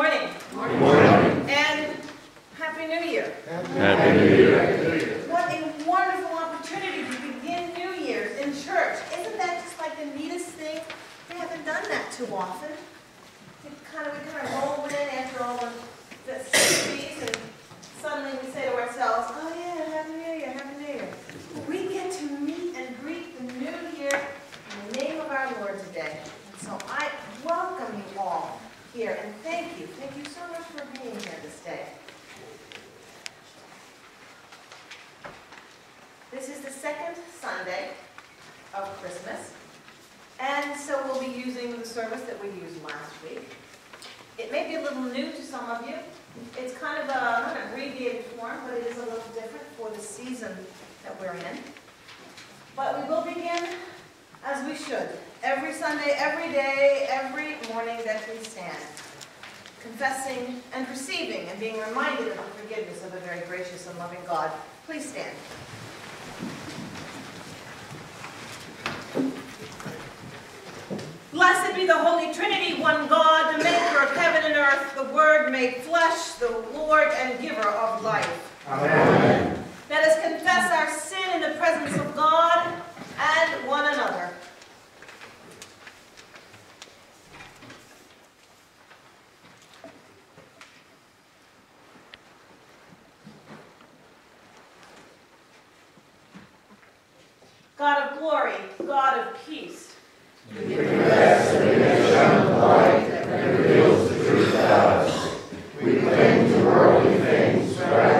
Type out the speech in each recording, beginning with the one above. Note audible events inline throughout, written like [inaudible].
morning. Good morning. And Happy New Year. Happy New Year. What a wonderful opportunity to begin New Year's in church. Isn't that just like the neatest thing? We haven't done that too often. We kind of, we kind of roll in after all the festivities and suddenly we say to ourselves, oh yeah, Happy New Year, Happy New Year. We get to meet and greet the new year in the name of our Lord today. And so I welcome you all here and thank you. Thank you so much for being here this day. This is the second Sunday of Christmas, and so we'll be using the service that we used last week. It may be a little new to some of you. It's kind of a, an abbreviated form, but it is a little different for the season that we're in. But we will begin as we should, every Sunday, every day, every morning that we stand, confessing and receiving and being reminded of the forgiveness of a very gracious and loving God. Please stand. Blessed be the Holy Trinity, one God, the maker of heaven and earth, the Word made flesh, the Lord and giver of life. Amen. Let us confess our sin in the presence of God and one another. God of glory, God of peace. We confess we may shine the light that reveals the truth about us. We cling to worldly things rather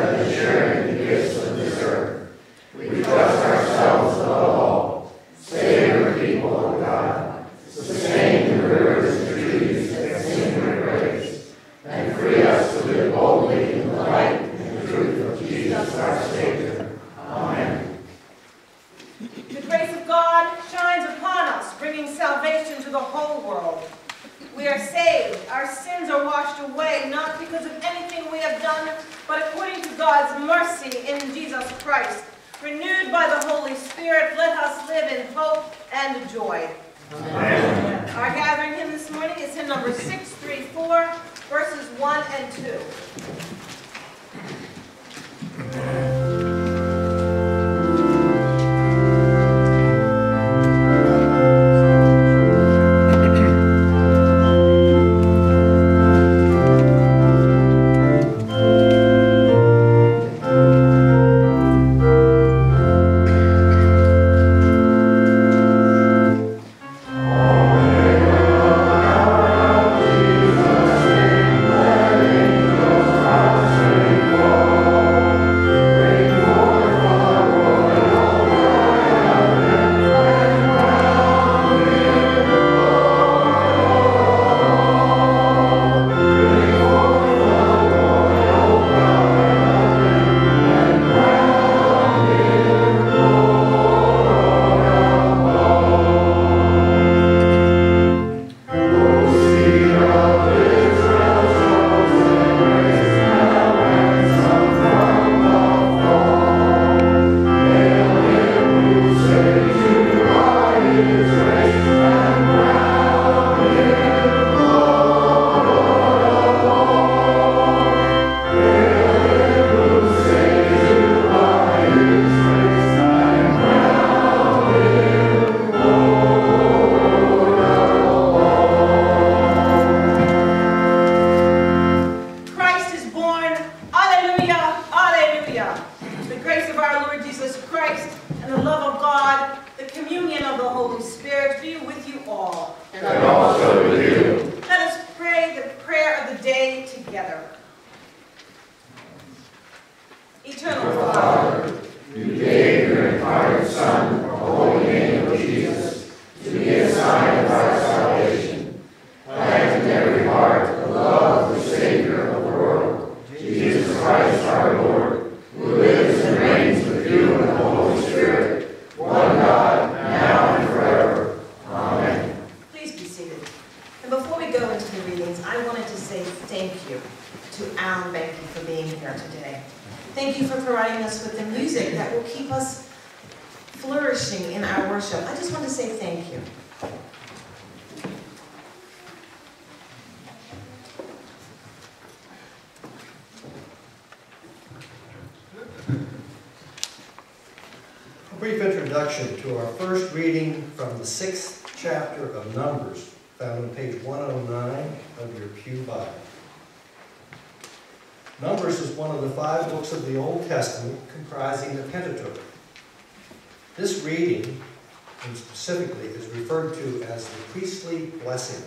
priestly blessing.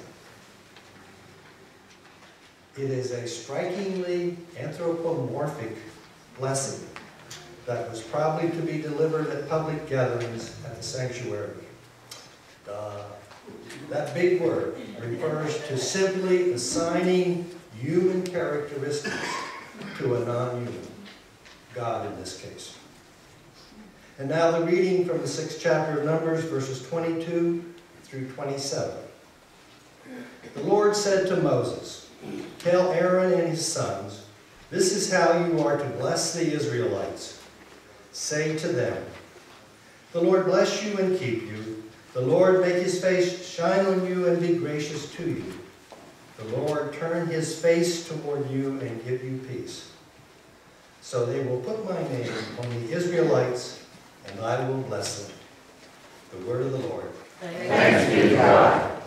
It is a strikingly anthropomorphic blessing that was probably to be delivered at public gatherings at the sanctuary. Uh, that big word refers to simply assigning human characteristics to a non-human, God in this case. And now the reading from the sixth chapter of Numbers, verses 22 through 27. The Lord said to Moses, Tell Aaron and his sons, this is how you are to bless the Israelites. Say to them, The Lord bless you and keep you. The Lord make his face shine on you and be gracious to you. The Lord turn his face toward you and give you peace. So they will put my name on the Israelites, and I will bless them. The word of the Lord. Thanks be to God.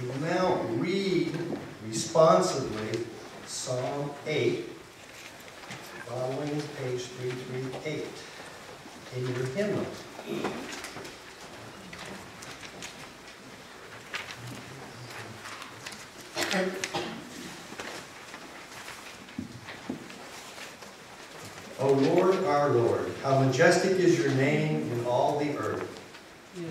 We will now read responsively Psalm 8, following page 338 in your hymnal. O Lord, our Lord, how majestic is your name in all the earth. When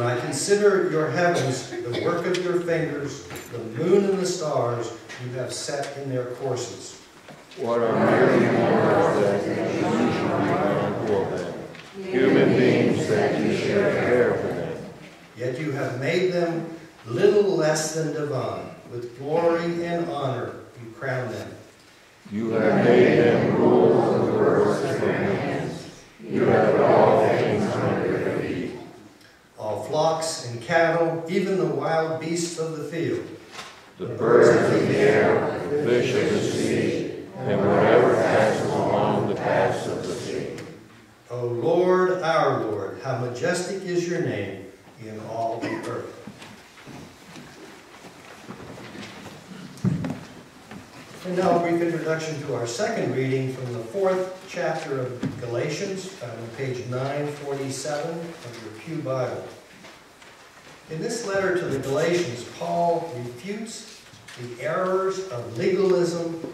I consider your heavens, the work of your fingers, the moon and the stars you have set in their courses. What are merely mortals that you should be? Human beings that you should care. Yet you have made them little less than divine. With glory and honor you crown them. You have made them rule of the works of your hands. You have put all things under their feet. All flocks and cattle, even the wild beasts of the field. The birds of the air, the fish of the sea, and whatever passes along the paths of the sea. O Lord, our Lord, how majestic is your name in all the earth. And now a brief introduction to our second reading from the fourth chapter of Galatians, found on page 947 of your Pew Bible. In this letter to the Galatians, Paul refutes the errors of legalism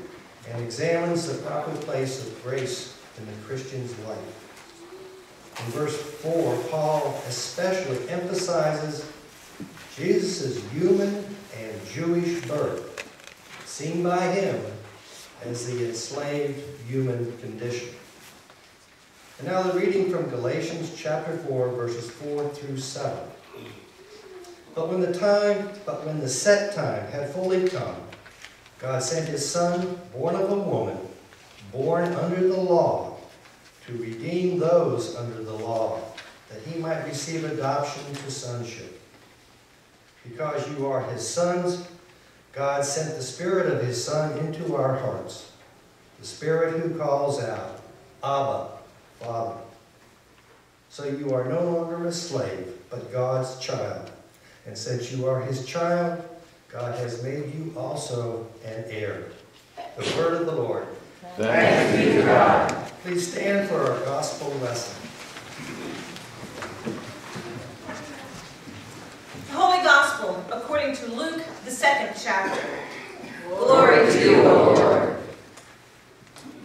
and examines the proper place of grace in the Christian's life. In verse 4, Paul especially emphasizes Jesus' human and Jewish birth, seen by him as the enslaved human condition. And now the reading from Galatians chapter 4, verses 4 through 7. But when the time, but when the set time had fully come, God sent his son, born of a woman, born under the law, to redeem those under the law, that he might receive adoption to sonship. Because you are his sons, God sent the Spirit of his Son into our hearts, the Spirit who calls out, Abba, Father. So you are no longer a slave, but God's child. And since you are his child, God has made you also an heir. The word of the Lord. Thanks be to God. Please stand for our gospel lesson. The Holy Gospel according to Luke, the second chapter. Glory to you, O Lord.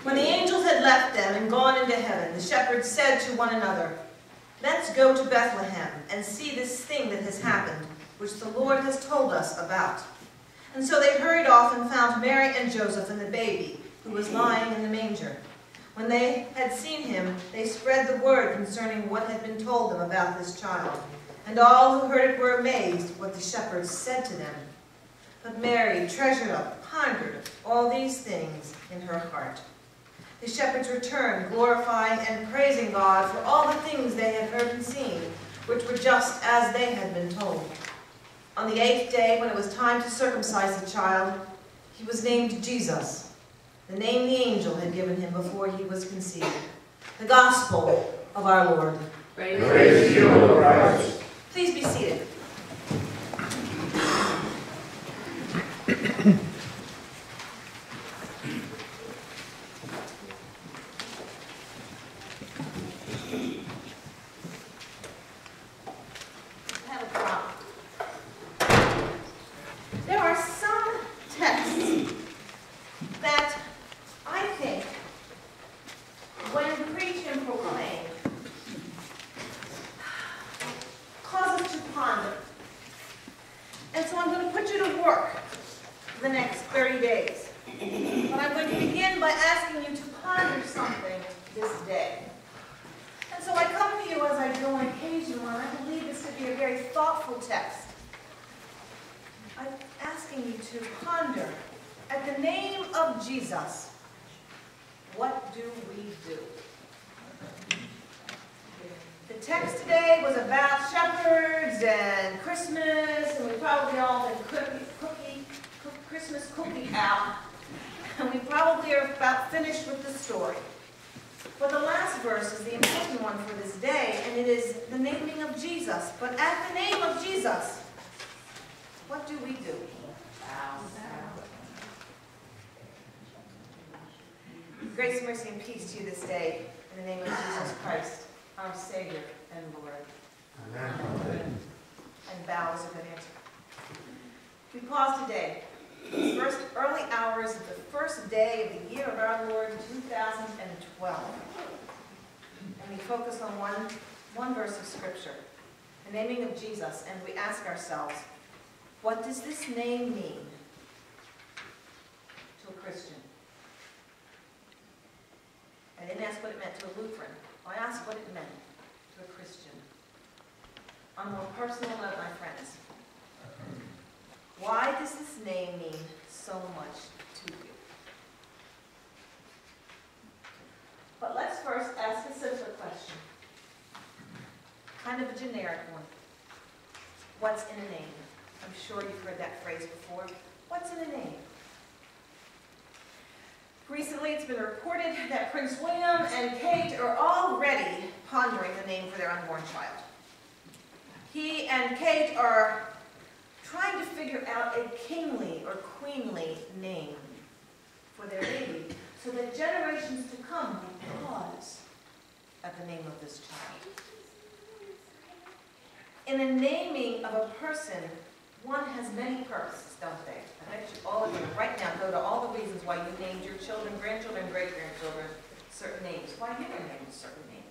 When the angels had left them and gone into heaven, the shepherds said to one another, Let's go to Bethlehem and see this thing that has happened, which the Lord has told us about. And so they hurried off and found Mary and Joseph and the baby, who was lying in the manger. When they had seen him, they spread the word concerning what had been told them about this child. And all who heard it were amazed what the shepherds said to them. But Mary treasured up, pondered all these things in her heart. The shepherds returned, glorifying and praising God for all the things they had heard and seen, which were just as they had been told. On the eighth day, when it was time to circumcise the child, he was named Jesus, the name the angel had given him before he was conceived. The gospel of our Lord. Praise to you, O Christ. Please be seated. I have a problem. There are some texts that I think, when preached and proclaimed, cause us to ponder. And so I'm going to put you to work the next 30 days. But I'm going to begin by asking you to ponder something this day. And so I come to you as I do on occasion when I believe this to be a very thoughtful text. I'm asking you to ponder at the name of Jesus, what do we do? Text today was about shepherds and Christmas, and we probably all been cookie, cookie, cook- Christmas cookie out, and we probably are about finished with the story. But the last verse is the important one for this day, and it is the naming of Jesus. But at the name of Jesus, what do we do? Grace, mercy, and peace to you this day, in the name of Jesus Christ, our Savior and Lord. Amen. And bow is a good answer. We pause today, the first early hours of the first day of the year of our Lord 2012. And we focus on one, one verse of Scripture, the naming of Jesus, and we ask ourselves, what does this name mean to a Christian? I didn't ask what it meant to a Lutheran. I asked what it meant to a Christian. On a more personal note, my friends, why does this name mean so much to you? But let's first ask a simpler question, kind of a generic one. What's in a name? I'm sure you've heard that phrase before. What's in a name? Recently, it's been reported that Prince William and Kate are already pondering the name for their unborn child. He and Kate are trying to figure out a kingly or queenly name for their baby so that generations to come will pause at the name of this child. In the naming of a person, one has many purposes, don't they? I bet you all of you right now go to all the reasons why you named your children, grandchildren, great-grandchildren certain names. Why you were named a certain name?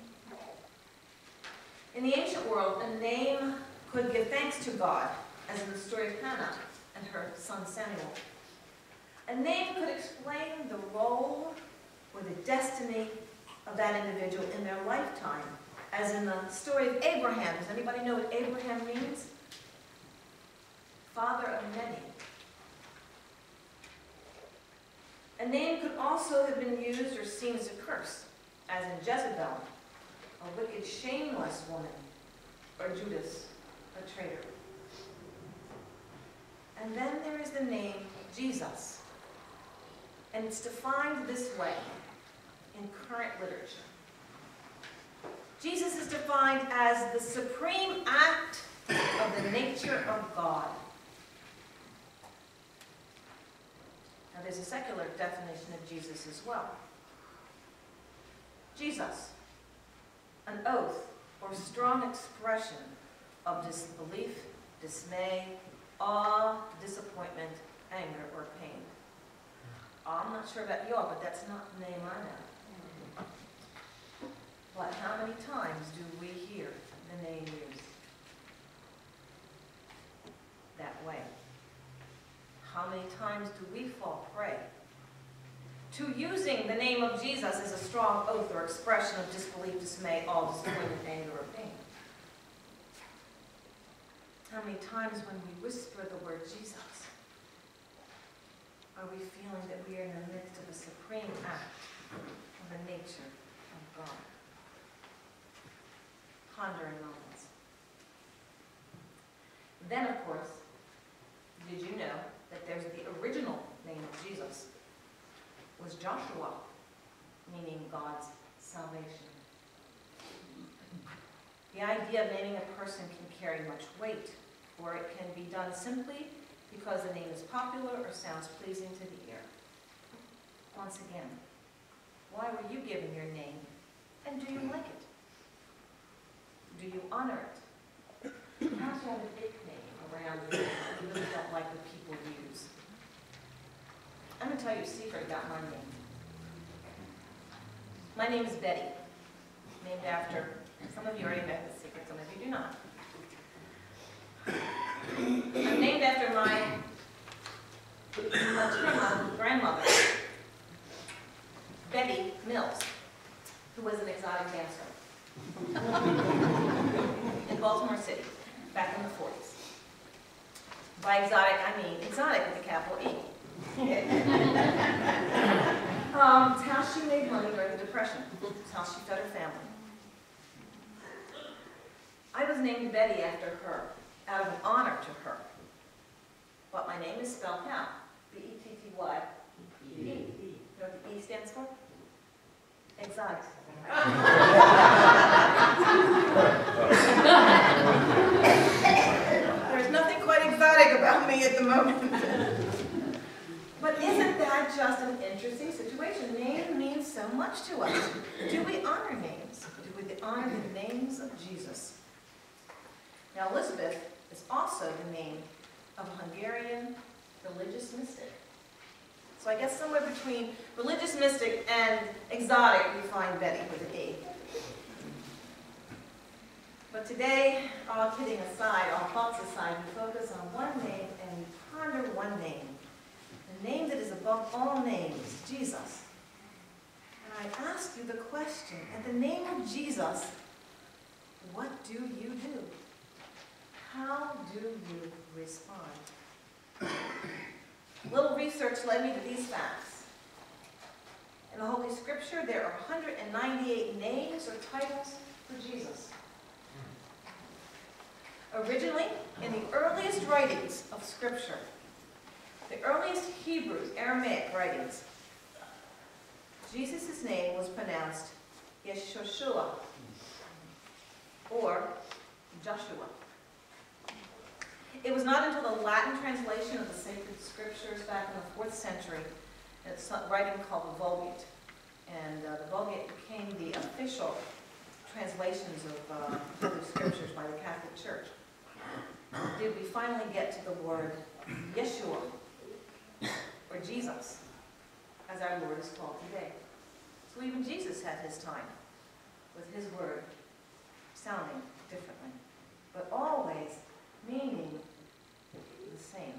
In the ancient world, a name could give thanks to God, as in the story of Hannah and her son Samuel. A name could explain the role or the destiny of that individual in their lifetime, as in the story of Abraham. Does anybody know what Abraham means? Father of many. A name could also have been used or seen as a curse, as in Jezebel, a wicked, shameless woman, or Judas, a traitor. And then there is the name Jesus. And it's defined this way in current literature. Jesus is defined as the supreme act of the nature of God. Now, there's a secular definition of Jesus as well. Jesus, an oath or strong expression of disbelief, dismay, awe, disappointment, anger, or pain. Oh, I'm not sure about y'all, but that's not the name I know. But how many times do we hear the name used that way? How many times do we fall prey to using the name of Jesus as a strong oath or expression of disbelief, dismay, all disappointment, anger, or pain? How many times when we whisper the word Jesus, are we feeling that we are in the midst of a supreme act of the nature of God? Pondering moments. Then, of course, did you know that there's the original name of Jesus was Joshua, meaning God's salvation. The idea of naming a person can carry much weight, or it can be done simply because the name is popular or sounds pleasing to the ear. Once again, why were you given your name, and do you like it? Do you honor it? Have a nickname around you you really don't like what people use. I'm going to tell you a secret about my name. My name is Betty, named after, some of you already know the secret, some of you do not. I'm named after my maternal grandmother, Betty Mills, who was an exotic dancer [laughs] in Baltimore City back in the 40s. By exotic, I mean exotic with a capital E. [laughs] um, it's how she made money during the Depression. It's how she fed her family. I was named Betty after her, out of honor to her. But my name is spelled how? B-E-T-T-Y. E. You know what the E stands for? Exotic. [laughs] There's nothing quite exotic about me at the moment. But isn't that just an interesting situation? Name means so much to us. Do we honor names? Do we honor the names of Jesus? Now, Elizabeth is also the name of a Hungarian religious mystic. So I guess somewhere between religious mystic and exotic, we find Betty with an E. But today, all kidding aside, all thoughts aside, we focus on one name and we ponder one name. Name that is above all names, Jesus. And I ask you the question, at the name of Jesus, what do you do? How do you respond? A little research led me to these facts. In the Holy Scripture, there are 198 names or titles for Jesus. Originally, in the earliest writings of Scripture, the earliest Hebrew, Aramaic writings, Jesus' name was pronounced Yehoshua or Joshua. It was not until the Latin translation of the sacred scriptures back in the fourth century, it's a writing called the Vulgate, and uh, the Vulgate became the official translations of uh, Holy Scriptures by the Catholic Church. Did we finally get to the word Yeshua, or Jesus, as our Lord is called today? So even Jesus had his time with his word sounding differently, but always meaning the same.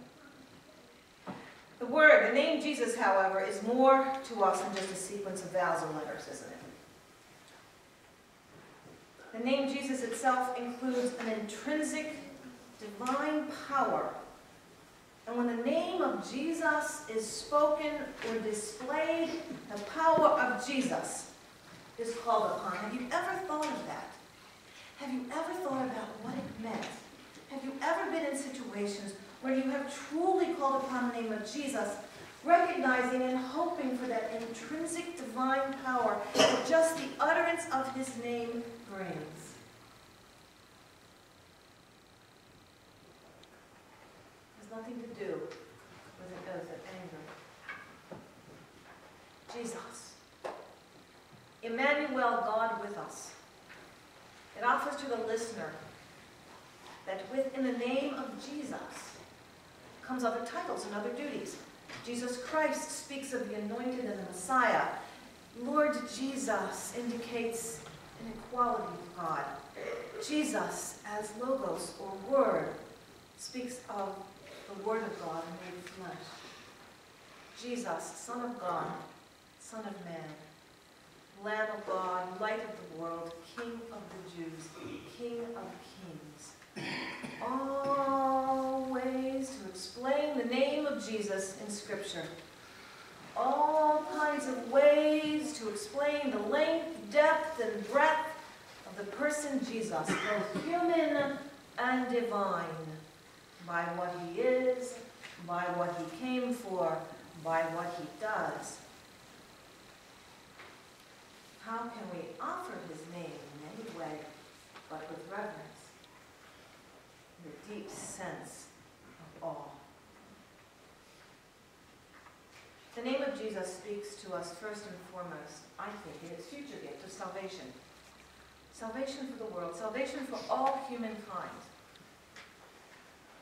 The word, the name Jesus, however, is more to us than just a sequence of vowels and letters, isn't it? The name Jesus itself includes an intrinsic divine power. And when the name of Jesus is spoken or displayed, the power of Jesus is called upon. Have you ever thought of that? Have you ever thought about what it meant? Have you ever been in situations where you have truly called upon the name of Jesus, recognizing and hoping for that intrinsic divine power that just the utterance of his name brings? Has nothing to do with an oath of anger. Jesus. Emmanuel, God with us. It offers to the listener that within the name of Jesus comes other titles and other duties. Jesus Christ speaks of the anointed and the Messiah. Lord Jesus indicates an equality with God. Jesus, as Logos or Word, speaks of the Word of God made flesh. Jesus, Son of God, Son of Man, Lamb of God, Light of the world, King of the Jews, King of kings. All ways to explain the name of Jesus in Scripture. All kinds of ways to explain the length, depth, and breadth of the person Jesus, both human and divine. By what he is, by what he came for, by what he does. How can we offer his name in any way but with reverence, a deep sense of awe? The name of Jesus speaks to us first and foremost, I think, in its future gift of salvation. Salvation for the world, salvation for all humankind.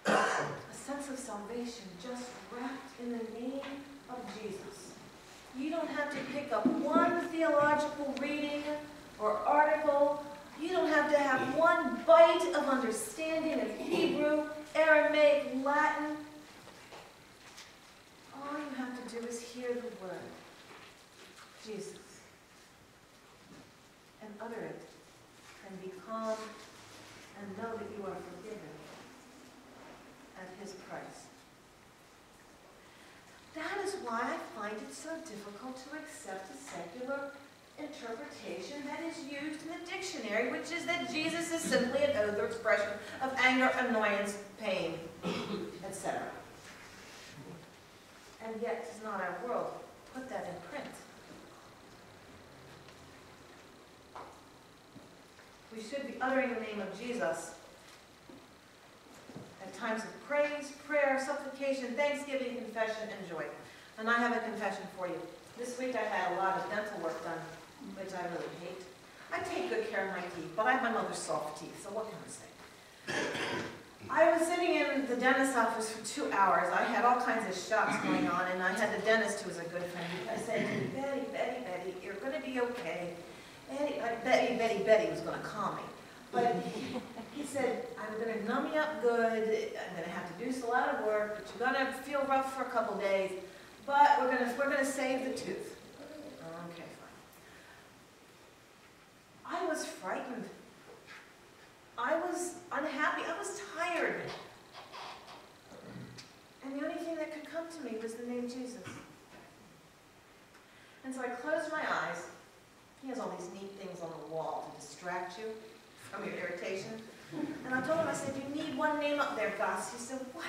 A sense of salvation just wrapped in the name of Jesus. You don't have to pick up one theological reading or article. You don't have to have one bite of understanding of Hebrew, Aramaic, Latin. All you have to do is hear the word, Jesus, and utter it, and be calm, and know that you are forgiven at his price. That is why I find it so difficult to accept a secular interpretation that is used in the dictionary, which is that Jesus is simply an oath or expression of anger, annoyance, pain, etc. And yet, does not our world put that in print? We should be uttering the name of Jesus at times of praise, prayer, supplication, thanksgiving, confession, and joy. And I have a confession for you. This week I had a lot of dental work done, which I really hate. I take good care of my teeth, but I have my mother's soft teeth, so what can I say? I was sitting in the dentist's office for two hours. I had all kinds of shots going on, and I had the dentist who was a good friend. I said, Betty, Betty, Betty, you're going to be okay. Betty, Betty, Betty, Betty was going to calm me. But he said, I'm going to numb you up good. I'm going to have to do a lot of work, but you're going to feel rough for a couple days. But we're going to we're going to save the tooth. Okay, fine. I was frightened. I was unhappy. I was tired. And the only thing that could come to me was the name Jesus. And so I closed my eyes. He has all these neat things on the wall to distract you from your irritation. And I told him, I said, you need one name up there, Gus. He said, what?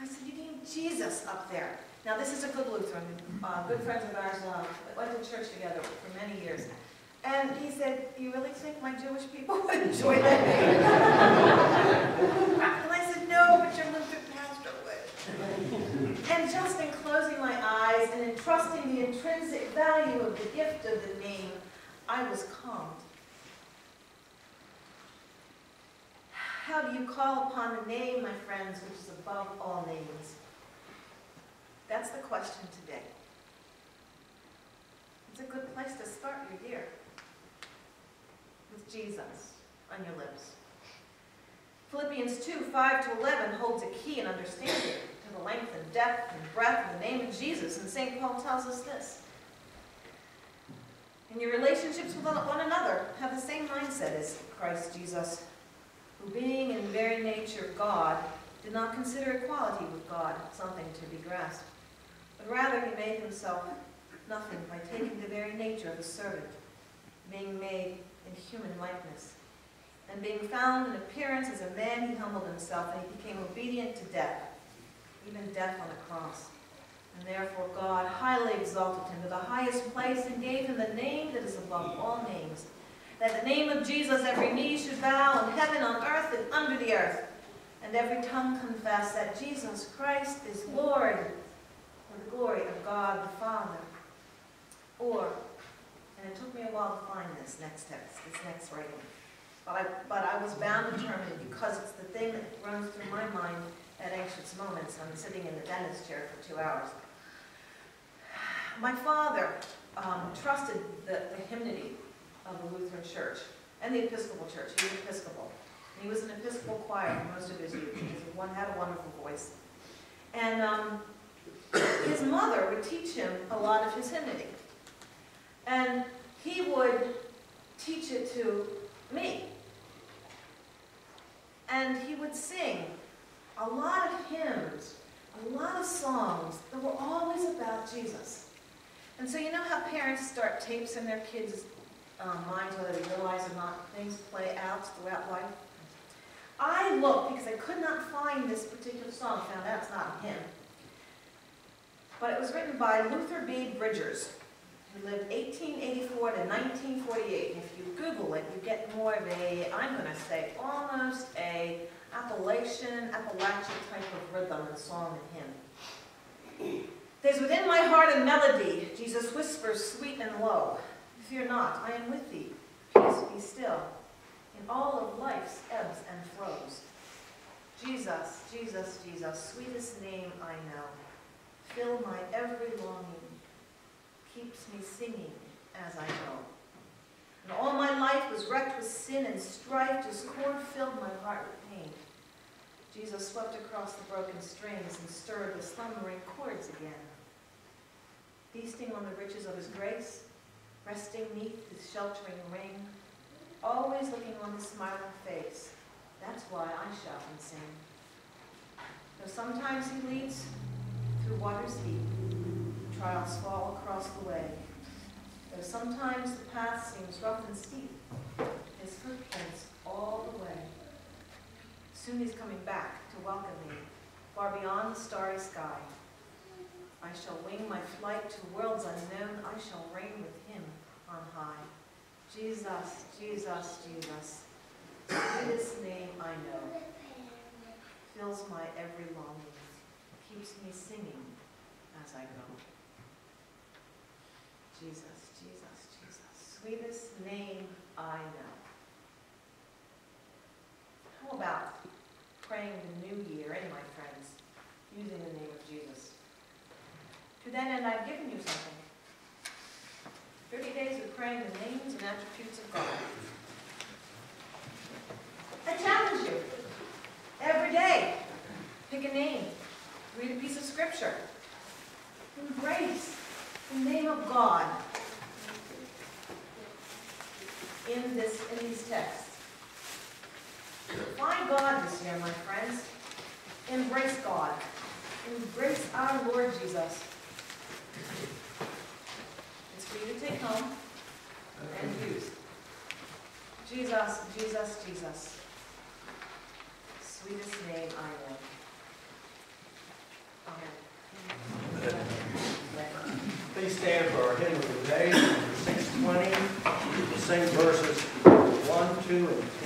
I said, you need Jesus up there. Now, this is a good Lutheran, uh, good friends of ours, uh, went to church together for many years. And he said, you really think my Jewish people [laughs] would enjoy that name? [laughs] and I said, no, but your Lutheran pastor would. And just in closing my eyes and in trusting the intrinsic value of the gift of the name, I was calmed. How do you call upon the name, my friends, which is above all names? That's the question today. It's a good place to start your year with Jesus on your lips. Philippians 2, 5 to 11 holds a key in understanding to the length and depth and breadth of the name of Jesus. And St. Paul tells us this. In your relationships with one another, have the same mindset as Christ Jesus, who being in very nature God, did not consider equality with God something to be grasped, but rather he made himself nothing by taking the very nature of a servant, being made in human likeness. And being found in appearance as a man, he humbled himself, and he became obedient to death, even death on a cross. And therefore God highly exalted him to the highest place and gave him the name that is above all names, that the name of Jesus every knee should bow in heaven, on earth, and under the earth, and every tongue confess that Jesus Christ is Lord, for the glory of God the Father. Or, and it took me a while to find this next text, this next writing, but I, but I was bound determined because it's the thing that runs through my mind at anxious moments. I'm sitting in the dentist chair for two hours. My father um, trusted the, the hymnody of the Lutheran Church and the Episcopal Church. He was Episcopal. He was in Episcopal choir most of his youth. He one, had a wonderful voice. And um, his mother would teach him a lot of his hymnody. And he would teach it to me. And he would sing a lot of hymns, a lot of songs that were always about Jesus. And so you know how parents start tapes in their kids' um, minds, whether they realize or not, things play out throughout life? I looked because I could not find this particular song, found out it's not a hymn. But it was written by Luther B. Bridgers, who lived 1884 to 1948. And if you Google it, you get more of a, I'm going to say, almost a Appalachian, Appalachian type of rhythm and song and hymn. There's within my heart a melody, Jesus whispers sweet and low. Fear not, I am with thee. Peace be still. In all of life's ebbs and flows. Jesus, Jesus, Jesus, sweetest name I know. Fill my every longing, keeps me singing as I go. And all my life was wrecked with sin and strife, discord filled my heart with pain. Jesus swept across the broken strings and stirred the slumbering chords again. Feasting on the riches of his grace, resting neath his sheltering ring, always looking on his smiling face, that's why I shout and sing. Though sometimes he leads through waters deep, trials fall across the way. Though sometimes the path seems rough and steep, his footprints all the way. Soon he's coming back to welcome me, far beyond the starry sky. I shall wing my flight to worlds unknown, I shall on high. Jesus, Jesus, Jesus, sweetest name I know, fills my every longing, keeps me singing as I go. Jesus, Jesus, Jesus, sweetest name I know. How about praying the new year in, my friends, using the name of Jesus? To that end, I've given you something. 30 days of praying the names and attributes of God. I challenge you, every day, pick a name, read a piece of scripture, embrace the name of God in this, in these texts. Find God this year, my friends. Embrace God. Embrace our Lord Jesus. For you to take home and use. Jesus, Jesus, Jesus. Sweetest name I know. Amen. Please stand for our hymn of the day, 620. We'll sing verses 1, 2, and